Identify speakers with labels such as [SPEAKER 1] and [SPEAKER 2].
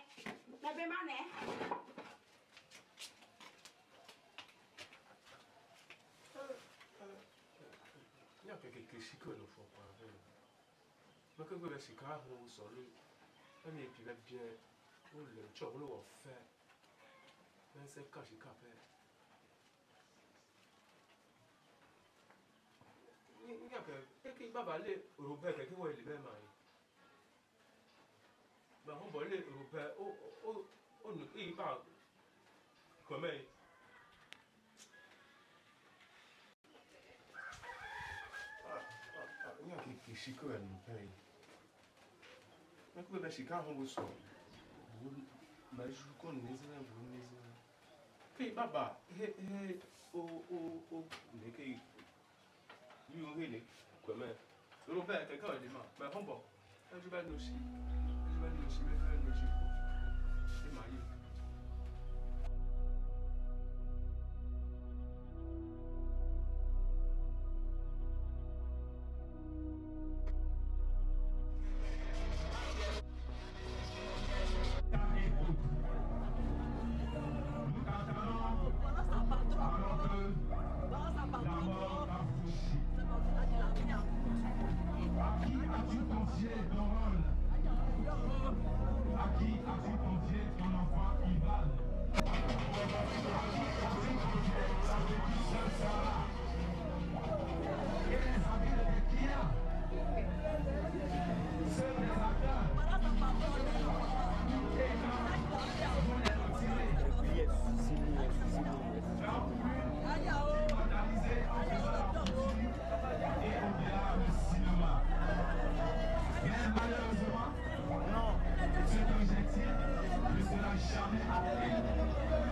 [SPEAKER 1] mane na be mane
[SPEAKER 2] ya ke ke kisi ko no fo pa be ma ke gbe si ka ho so lu e mi pi la bien o le cho lo wo fe ben se ka si ka pe ni ya ke ke baba le ro be ke ke wo le be ma nù bẹ́ẹ̀ yìí. Wọ́n pẹ́ bẹ́ẹ̀ ṣìkà àwọn oṣù wọ́n máa ṣú kọ́ ní zẹ́rẹ̀ wọ́n ní zẹ́rẹ̀ kí bàbá ẹ ẹ o o o kí yíyó ń hélè pẹ̀mẹ́ lóró bẹ́ẹ̀ kẹ́kẹ́ ọ̀dẹ́ mà pẹ̀ fún bọ̀ she made her make you go. In my youth. Malheureusement,
[SPEAKER 3] non,
[SPEAKER 2] cet objectif ne sera jamais l'entendons,